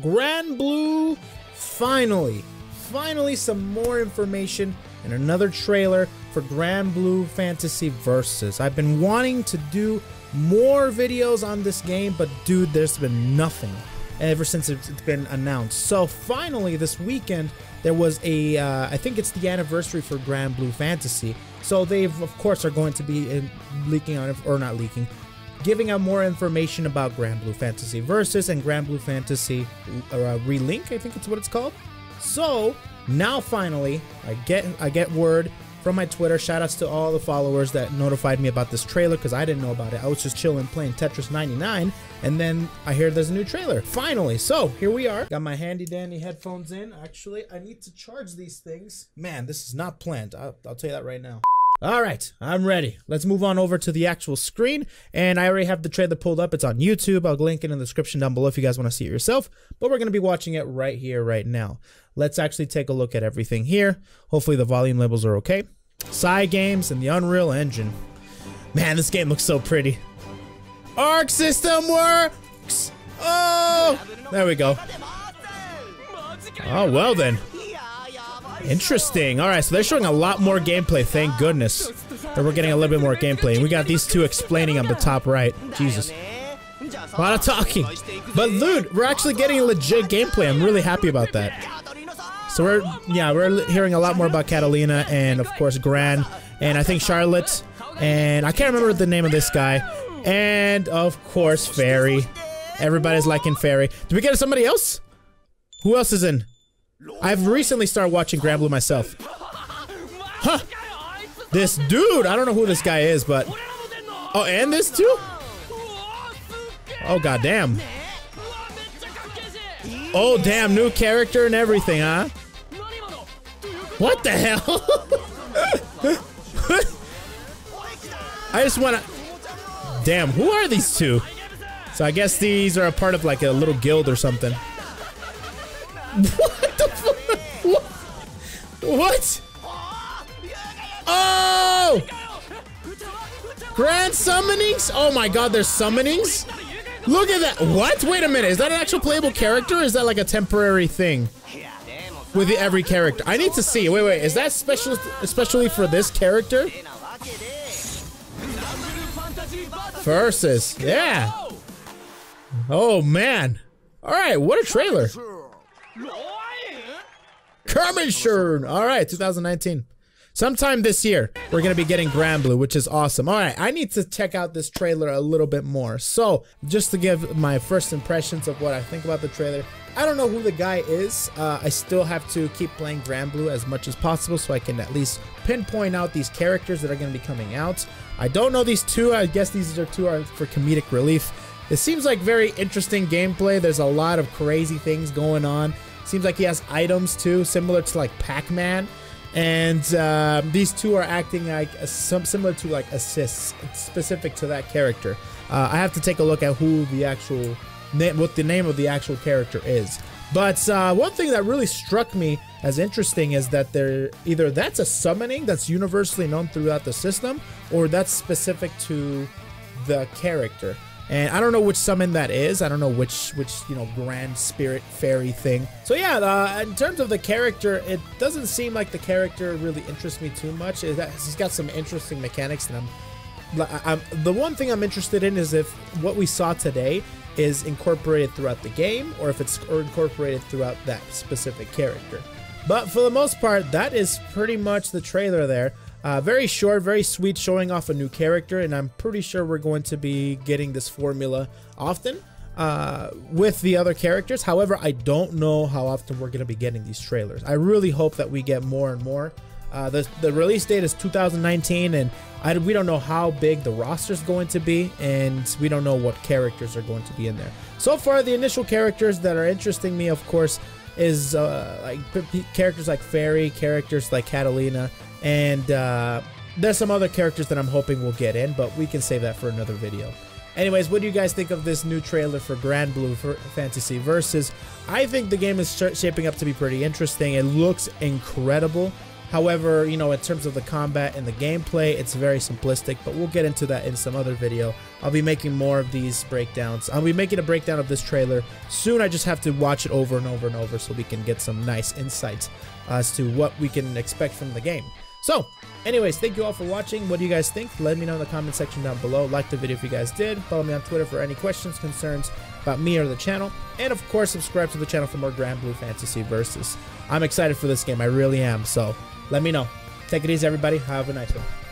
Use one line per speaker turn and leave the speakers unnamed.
Granblue, finally, finally some more information and another trailer for Granblue Fantasy Versus. I've been wanting to do more videos on this game, but dude, there's been nothing ever since it's been announced. So finally, this weekend, there was a, uh, I think it's the anniversary for Granblue Fantasy. So they've, of course, are going to be leaking on or not leaking, giving out more information about Granblue Fantasy Versus and Granblue Fantasy uh, Relink, I think it's what it's called. So now finally, I get I get word from my Twitter. Shoutouts to all the followers that notified me about this trailer because I didn't know about it. I was just chilling playing Tetris 99, and then I hear there's a new trailer. Finally, so here we are. Got my handy dandy headphones in. Actually, I need to charge these things. Man, this is not planned. I'll, I'll tell you that right now. All right, I'm ready. Let's move on over to the actual screen. And I already have the trailer pulled up. It's on YouTube. I'll link it in the description down below if you guys want to see it yourself. But we're going to be watching it right here, right now. Let's actually take a look at everything here. Hopefully the volume levels are okay. Cygames and the Unreal Engine. Man, this game looks so pretty. Arc system works! Oh! There we go. Oh, well then. Interesting. All right, so they're showing a lot more gameplay. Thank goodness that we're getting a little bit more gameplay. And we got these two explaining on the top right. Jesus. A lot of talking. But dude, we're actually getting legit gameplay. I'm really happy about that. So we're, yeah, we're hearing a lot more about Catalina and, of course, Gran. And I think Charlotte. And I can't remember the name of this guy. And, of course, Ferry. Everybody's liking Ferry. Did we get somebody else? Who else is in? I've recently started watching Grand Blue myself. Huh. This dude, I don't know who this guy is, but... Oh, and this too? Oh, goddamn. Oh, damn, new character and everything, huh? What the hell? I just wanna... Damn, who are these two? So I guess these are a part of like a little guild or something. what? Oh! Grand summonings? Oh my god, there's summonings? Look at that. What? Wait a minute. Is that an actual playable character is that like a temporary thing? with every character. I need to see. Wait, wait. Is that special, especially for this character? Versus. Yeah. Oh, man. All right. What a trailer. Kerminshern. All right. 2019. Sometime this year, we're going to be getting Granblue, which is awesome. All right, I need to check out this trailer a little bit more. So, just to give my first impressions of what I think about the trailer, I don't know who the guy is. Uh, I still have to keep playing Granblue as much as possible so I can at least pinpoint out these characters that are going to be coming out. I don't know these two. I guess these are two are for comedic relief. It seems like very interesting gameplay. There's a lot of crazy things going on. Seems like he has items too, similar to like Pac-Man. And uh, these two are acting like a, some similar to like assists specific to that character. Uh, I have to take a look at who the actual what the name of the actual character is. But uh, one thing that really struck me as interesting is that there either that's a summoning that's universally known throughout the system, or that's specific to the character. And I don't know which summon that is. I don't know which which you know grand spirit fairy thing. So yeah, uh, in terms of the character, it doesn't seem like the character really interests me too much. He's got some interesting mechanics, and I'm, I'm the one thing I'm interested in is if what we saw today is incorporated throughout the game or if it's incorporated throughout that specific character. But for the most part, that is pretty much the trailer there. Uh, very short, very sweet, showing off a new character, and I'm pretty sure we're going to be getting this formula often uh, with the other characters. However, I don't know how often we're going to be getting these trailers. I really hope that we get more and more. Uh, the, the release date is 2019, and I, we don't know how big the roster is going to be, and we don't know what characters are going to be in there. So far, the initial characters that are interesting me, of course, is uh, like characters like Ferry, characters like Catalina, and uh, there's some other characters that I'm hoping we'll get in, but we can save that for another video. Anyways, what do you guys think of this new trailer for Granblue for Fantasy Versus? I think the game is shaping up to be pretty interesting. It looks incredible However, you know, in terms of the combat and the gameplay, it's very simplistic, but we'll get into that in some other video. I'll be making more of these breakdowns. I'll be making a breakdown of this trailer soon. I just have to watch it over and over and over so we can get some nice insights as to what we can expect from the game. So, anyways, thank you all for watching. What do you guys think? Let me know in the comment section down below. Like the video if you guys did. Follow me on Twitter for any questions, concerns about me or the channel. And of course, subscribe to the channel for more Granblue Fantasy Versus. I'm excited for this game. I really am. So, let me know. Take it easy, everybody. Have a nice one.